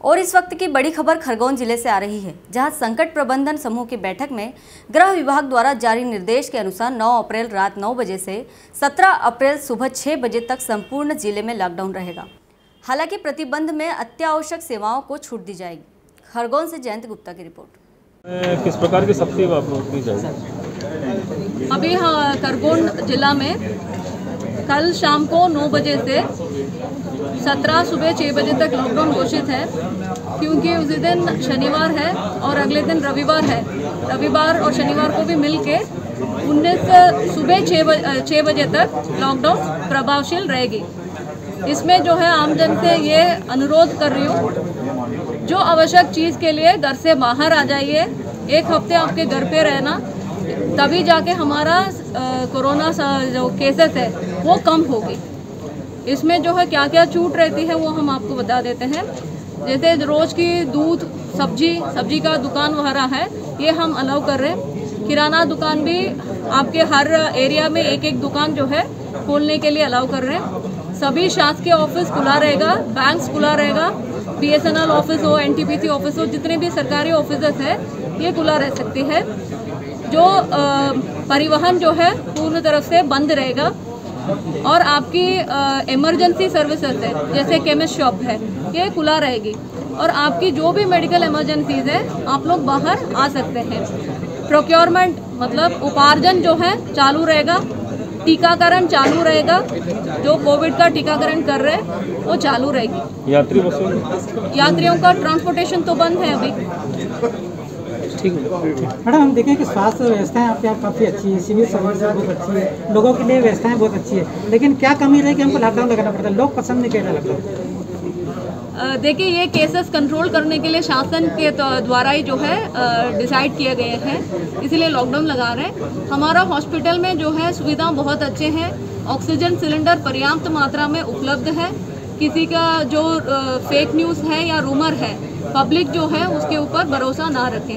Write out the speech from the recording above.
और इस वक्त की बड़ी खबर खरगोन ज़िले से आ रही है जहाँ संकट प्रबंधन समूह की बैठक में गृह विभाग द्वारा जारी निर्देश के अनुसार 9 अप्रैल रात 9 बजे से 17 अप्रैल सुबह 6 बजे तक संपूर्ण ज़िले में लॉकडाउन रहेगा। हालाँकि प्रतिबंध में अत्यावश्यक सेवाओं को छूट दी जाएगी। खरगोन से जयंत गुप्ता की रिपोर्ट। किस प्रकार की सख्ती अभी हाँ खरगोन जिला में कल शाम को 9 बजे से 17 सुबह 6 बजे तक लॉकडाउन घोषित है, क्योंकि उसी दिन शनिवार है और अगले दिन रविवार है। रविवार और शनिवार को भी मिल के उन्नीस सुबह छः छः बजे तक लॉकडाउन प्रभावशील रहेगी। इसमें जो है आमजन से ये अनुरोध कर रही हूँ, जो आवश्यक चीज़ के लिए घर से बाहर आ जाइए, एक हफ़्ते आपके घर पे रहना, तभी जाके हमारा कोरोना जो केसेस है वो कम होगी इसमें जो है क्या क्या छूट रहती है वो हम आपको बता देते हैं। जैसे रोज़ की दूध सब्ज़ी सब्ज़ी का दुकान वगैरह है ये हम अलाउ कर रहे हैं। किराना दुकान भी आपके हर एरिया में एक एक दुकान जो है खोलने के लिए अलाउ कर रहे हैं। सभी शासकीय ऑफ़िस खुला रहेगा बैंक्स खुला रहेगा बीएसएनएल ऑफ़िस हो एनटीपीसी ऑफ़िस हो जितने भी सरकारी ऑफ़िस है ये खुला रह सकती है। जो अ, परिवहन जो है पूर्ण तरफ़ से बंद रहेगा। और आपकी इमरजेंसी सर्विसेज़ है जैसे केमिस्ट शॉप है ये खुला रहेगी। और आपकी जो भी मेडिकल इमरजेंसीज है आप लोग बाहर आ सकते हैं। प्रोक्योरमेंट मतलब उपार्जन जो है चालू रहेगा। टीकाकरण चालू रहेगा। जो कोविड का टीकाकरण कर रहे हैं वो चालू रहेगी। यात्री बसों यात्रियों का ट्रांसपोर्टेशन तो बंद है अभी। मैडम हम देखें कि स्वास्थ्य व्यवस्थाएँ आपके यहाँ काफ़ी अच्छी है सिविल सर्विस बहुत अच्छी है लोगों के लिए व्यवस्थाएँ बहुत अच्छी है लेकिन क्या कमी रही कि हमको लॉकडाउन लगाना पड़ता है? लोग पसंद नहीं कर रहे लॉकडाउन अ, देखिए ये केसेस कंट्रोल करने के लिए शासन के तो- द्वारा ही जो है डिसाइड किए गए हैं इसीलिए लॉकडाउन लगा रहे हैं। हमारा हॉस्पिटल में जो है सुविधा बहुत अच्छे हैं ऑक्सीजन सिलेंडर पर्याप्त मात्रा में उपलब्ध है किसी का जो फेक न्यूज़ है या रूमर है पब्लिक जो है उसके ऊपर भरोसा ना रखें।